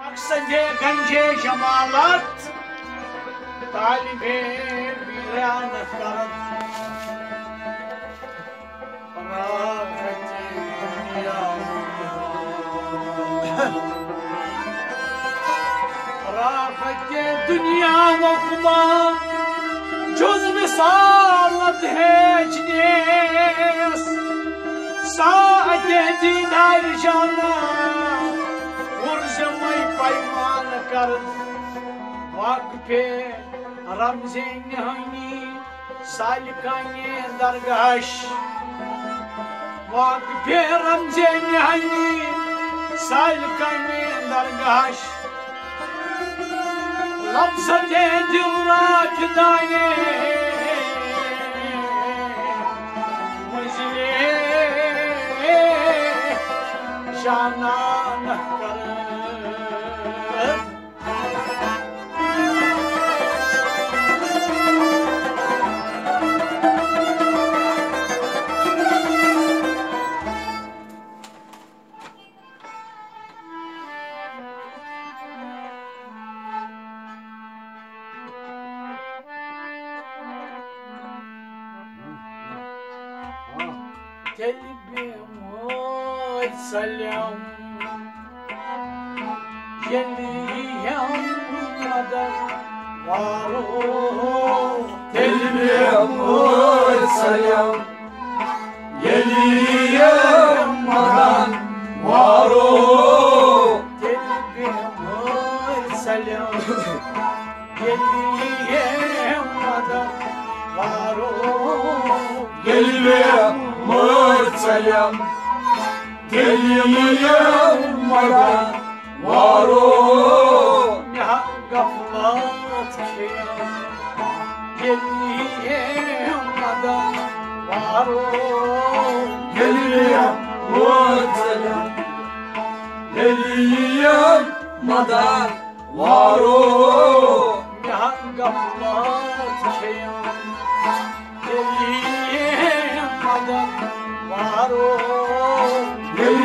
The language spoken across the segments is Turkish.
Maksadı gence cemalat Talibe viran karat Rahmeti dünya. Rahmeti dünya ve kula Cüz misalat hecnes Saate didar cana Hani Salikane dargaş. Vakfe Ramzen hani Salikane dargaş. Lapsate dilrak daye. Mızle Canan karın Telbi mor salam. Yeli yanmadan var o Telbi mor salam. Yeliyemadan var o Telbi mor salam Mor salam Yeliyemadan var o Ya gaflat kıyam Yeli yanmadan var o Gelme mor salam Yeliyemadan var o Ya gaflat kıyam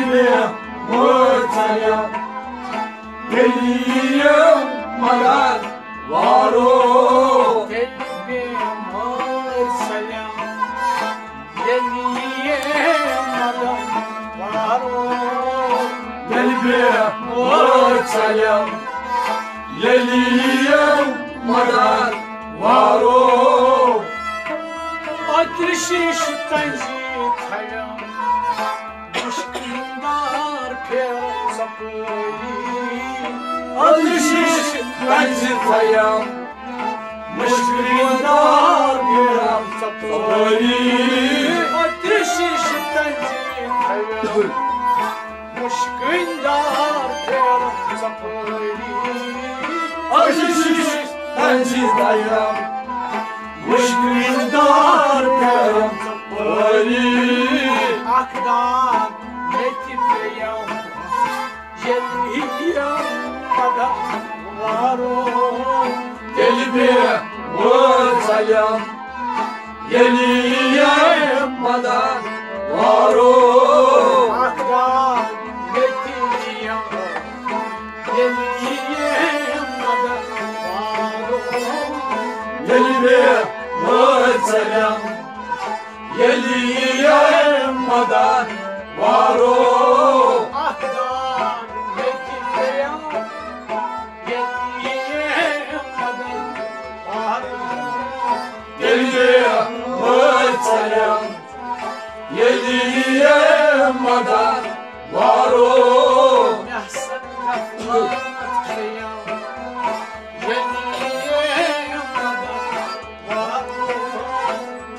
Gelme mor salam Yeliyemadan var o. Telbim selam Geliyemadan var o. Gelbe mor salam Yeliyemadan var o. Ateşi şüphenzi kayam Ateşiş benzitayam Müşkündar biram sapari Ateşi şüphenzi kayam Müşkündar per sapıyı Ateşiş benzitayam Müşkündar biram sapari Akdan netifeyam Yeliyam kada Gelbe mor salam Yeliyemadan var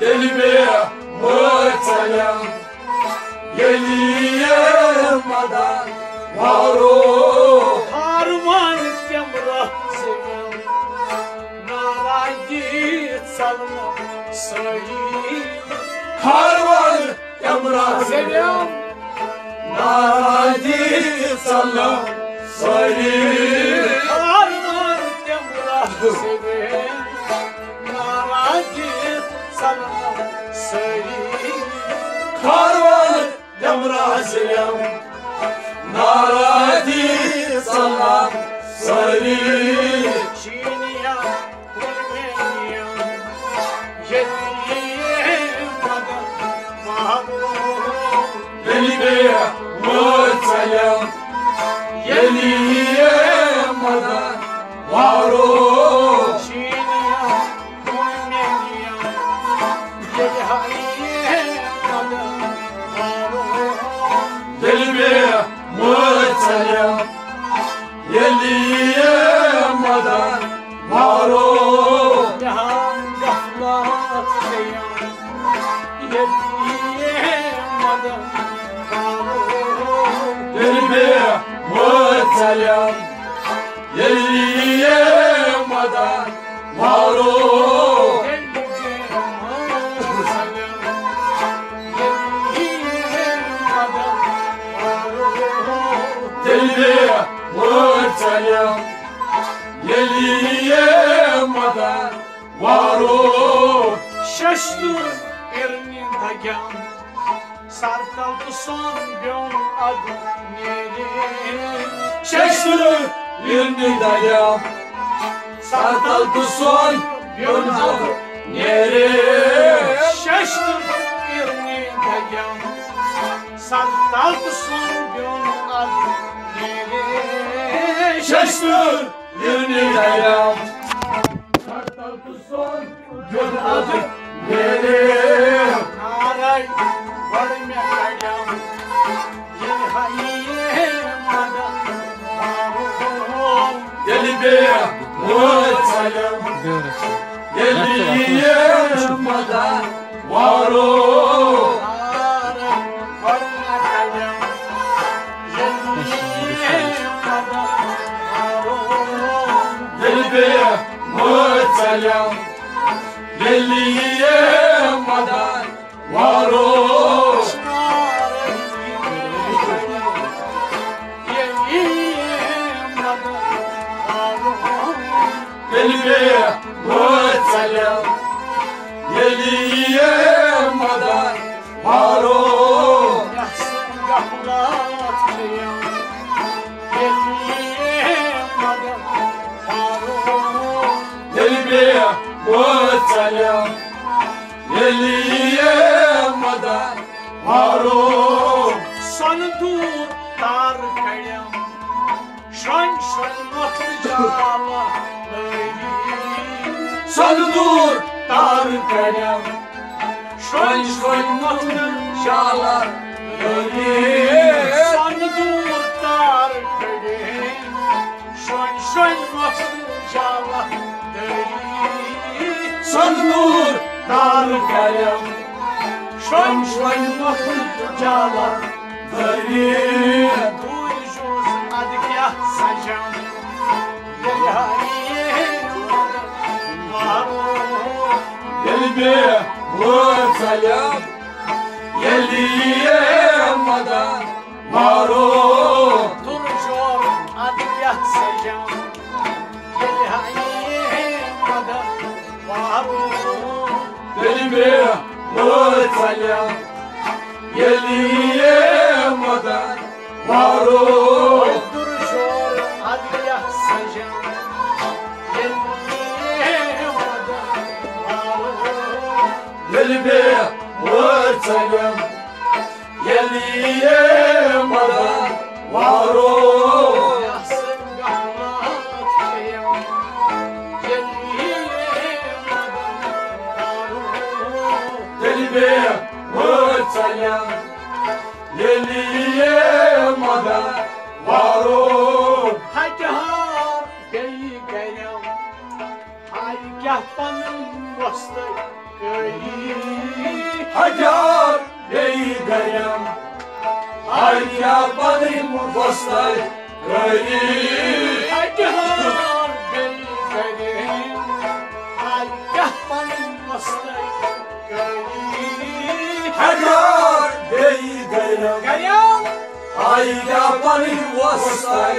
Geliye mutayam Geliye madan Varo Harman kemra sevam Nara git salma sayı Harman kemra sevam Nara git salma Sayri Harman temra sevim Nara git salma sayı Karvan yamra selam Naradi sallam sayri Çiğniya Kulmeniya Yetiyemadım Mahrum Beni muhtelem Yeniyemadan Şaştır erinin dagan Sartaldı son gün adı neri Şaştı yerini dayam Sartaldı son gün adı neri Şaştır erinin dagan Sartaldı son gün adı neri Şaştı yerini dayam Sartaldı son gün adı Şan şan matlıcala Sana dur dar kalem. Şan şan matlıcala Öyle Sandur dar kayam Şan şan matlıcala Sana dur dar kalem. Şan şan matlıcala Öyle Duyuşuz adık ya sacan Geldi muhtelem Yeniyemadan var ol. Duruşur adık ya sacan Deli bir muhtelem Yeniyemadan var ol. Duruşur Deli bir muhtelem Yeniyemadan var ol Deli bir muhtelem Yeniyemadan var ol Hakkar gey geyem Hakkar Hacar beydeyim Ay Gönül. Hakkar gey geyem Hakkar banım bastı göğü Hacar beydeyim Geyem Ay yabanım bostay